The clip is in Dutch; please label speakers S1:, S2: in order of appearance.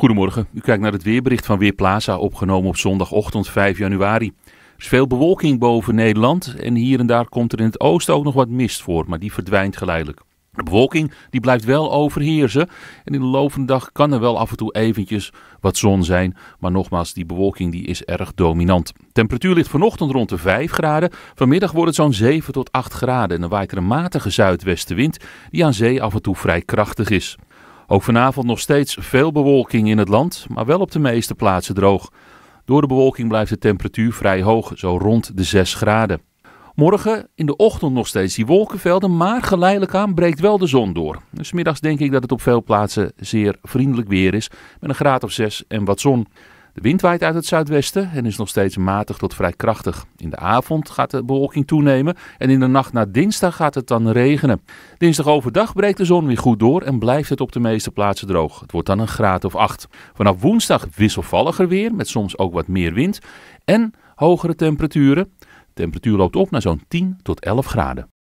S1: Goedemorgen, u kijkt naar het weerbericht van Weerplaza, opgenomen op zondagochtend 5 januari. Er is veel bewolking boven Nederland en hier en daar komt er in het oosten ook nog wat mist voor, maar die verdwijnt geleidelijk. De bewolking die blijft wel overheersen en in de loop van de dag kan er wel af en toe eventjes wat zon zijn, maar nogmaals, die bewolking die is erg dominant. Temperatuur ligt vanochtend rond de 5 graden, vanmiddag wordt het zo'n 7 tot 8 graden en dan waait er een matige zuidwestenwind die aan zee af en toe vrij krachtig is. Ook vanavond nog steeds veel bewolking in het land, maar wel op de meeste plaatsen droog. Door de bewolking blijft de temperatuur vrij hoog, zo rond de 6 graden. Morgen in de ochtend nog steeds die wolkenvelden, maar geleidelijk aan breekt wel de zon door. Dus middags denk ik dat het op veel plaatsen zeer vriendelijk weer is, met een graad of 6 en wat zon. De wind waait uit het zuidwesten en is nog steeds matig tot vrij krachtig. In de avond gaat de bewolking toenemen en in de nacht naar dinsdag gaat het dan regenen. Dinsdag overdag breekt de zon weer goed door en blijft het op de meeste plaatsen droog. Het wordt dan een graad of 8. Vanaf woensdag wisselvalliger weer met soms ook wat meer wind en hogere temperaturen. De temperatuur loopt op naar zo'n 10 tot 11 graden.